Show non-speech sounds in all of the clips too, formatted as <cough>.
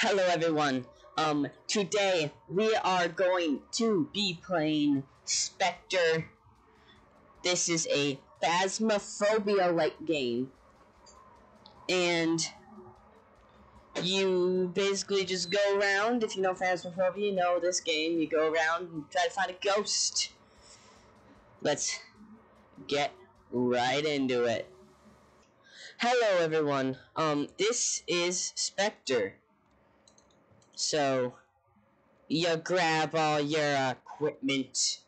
Hello everyone. Um, today we are going to be playing Spector. This is a phasmophobia-like game. And you basically just go around, if you know phasmophobia, you know this game, you go around and try to find a ghost. Let's get right into it. Hello everyone. Um, this is Spector. So, you grab all your equipment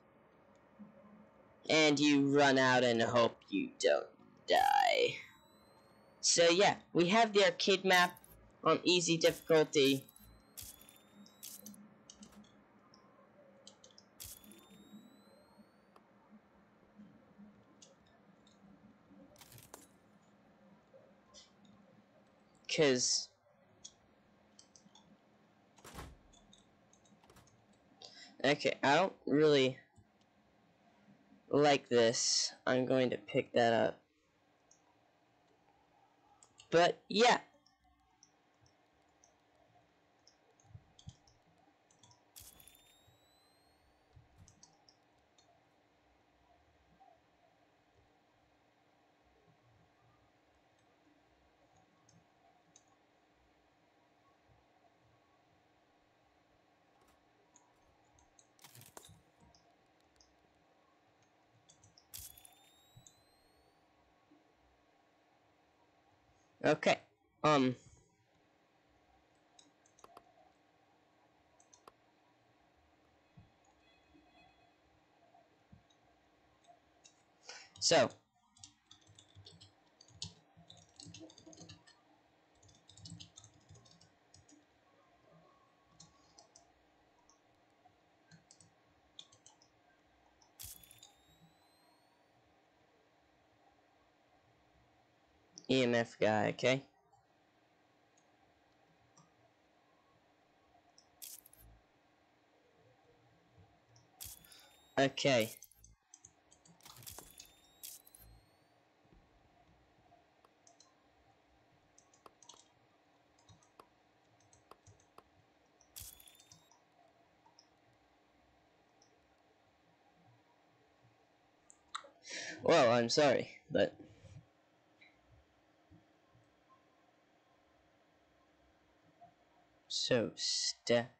and you run out and hope you don't die. So yeah, we have the arcade map on easy difficulty. Cause Okay, I don't really like this. I'm going to pick that up. But, yeah. Okay. Um. So. EMF guy, okay? Okay. Well, I'm sorry, but... So, step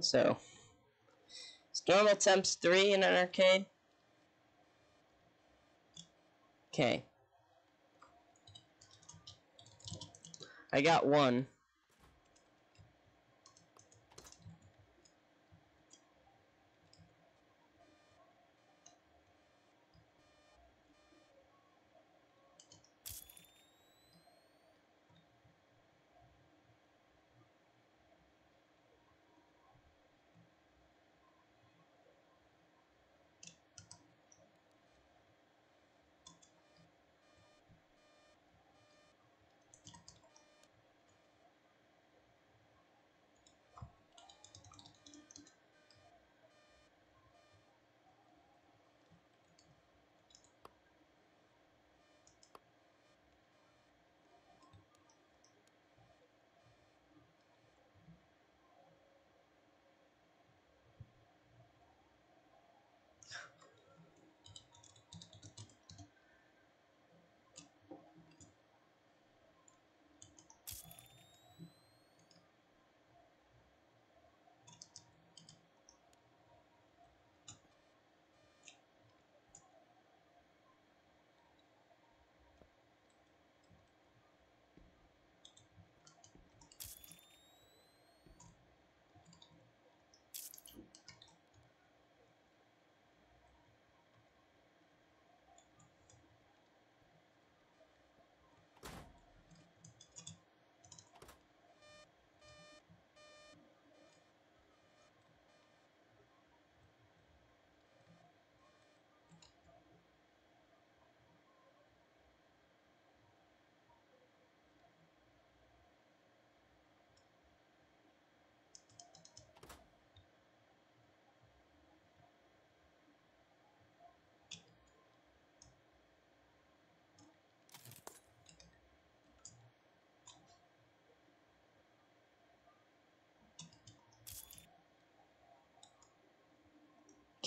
So, is normal temps 3 in an arcade? Okay. I got one.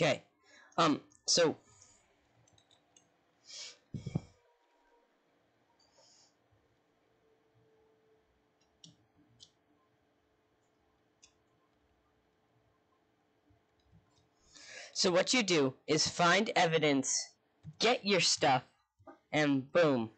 Okay. Um, so So what you do is find evidence, get your stuff, and boom.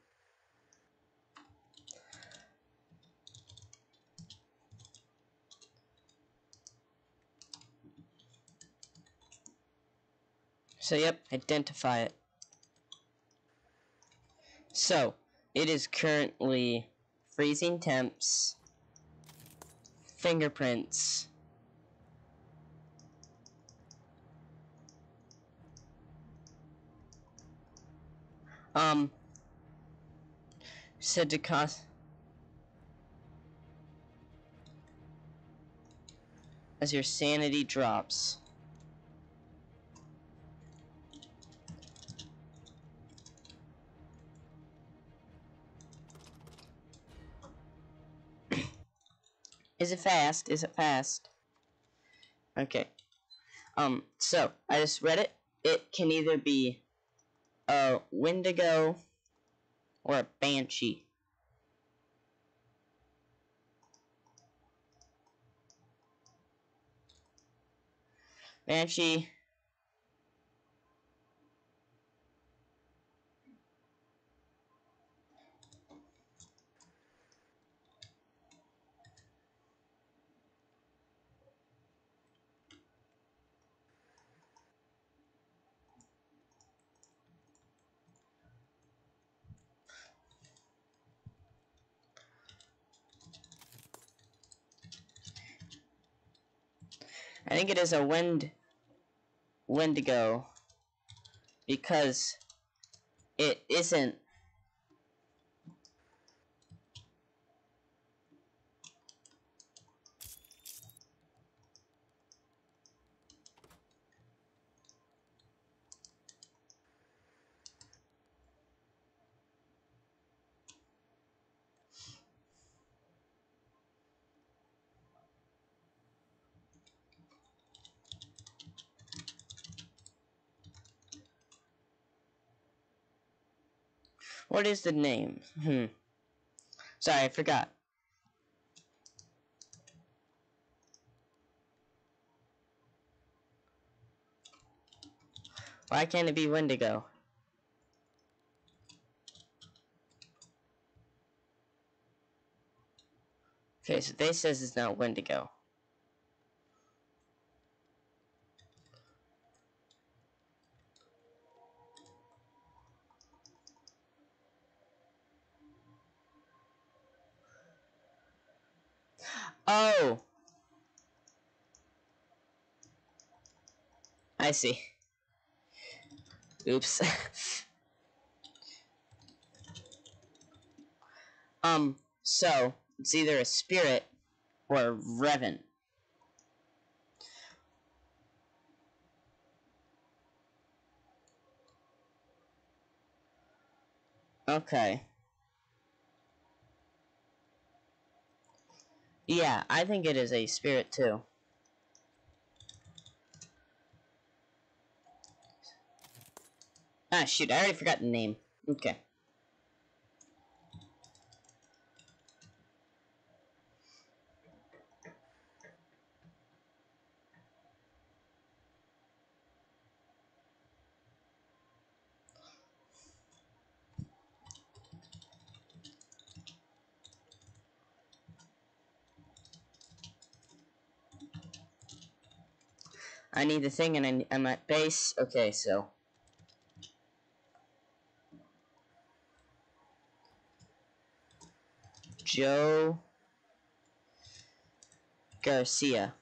So yep, identify it. So, it is currently freezing temps, fingerprints, Um, said to cost. As your sanity drops. Is it fast? Is it fast? Okay. Um, so, I just read it. It can either be a Wendigo or a Banshee. Banshee. I think it is a wind Wendigo because it isn't What is the name? Hmm. Sorry, I forgot. Why can't it be Wendigo? Okay, so they says it's not Wendigo. Oh! I see. Oops. <laughs> um, so, it's either a spirit or a revenant. Okay. Yeah, I think it is a spirit too. Ah, shoot, I already forgot the name. Okay. I need the thing and I'm at base. Okay, so. Joe Garcia.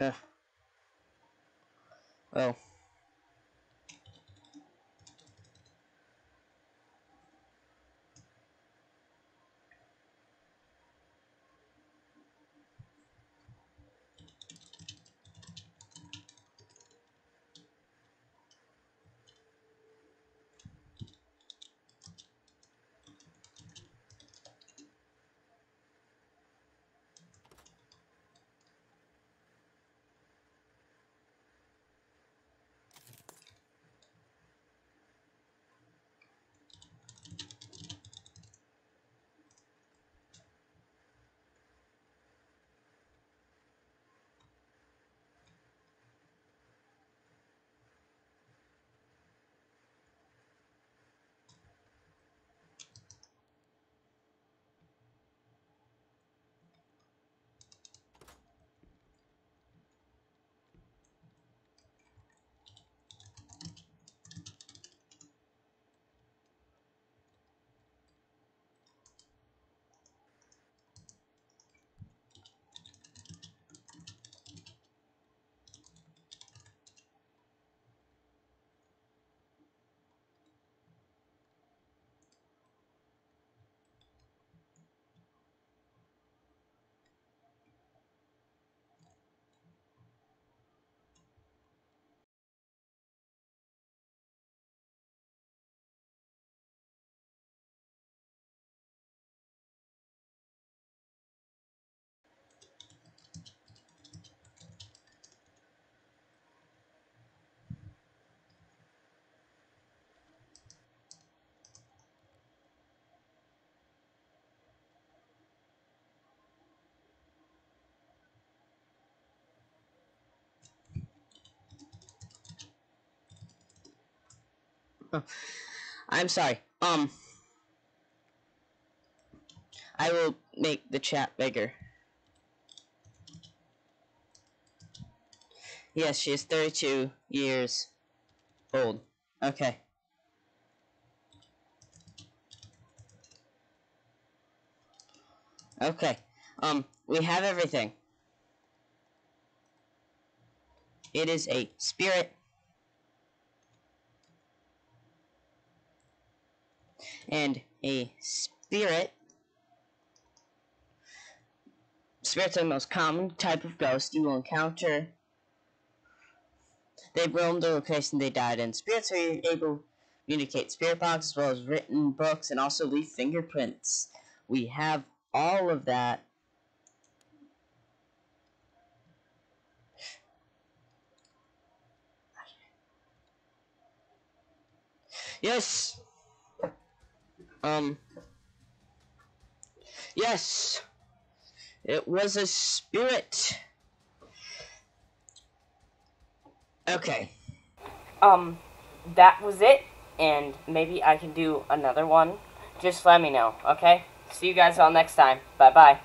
Uh. Oh. I'm sorry. Um, I will make the chat bigger. Yes, she is 32 years old. Okay. Okay. Um, we have everything. It is a spirit and a spirit. Spirits are the most common type of ghost you will encounter. They roamed the location they died in. Spirits are able to communicate spirit box as well as written books and also leave fingerprints. We have all of that. Yes. Um. Yes. It was a spirit. Okay. Um, that was it, and maybe I can do another one. Just let me know, okay? See you guys all next time. Bye bye.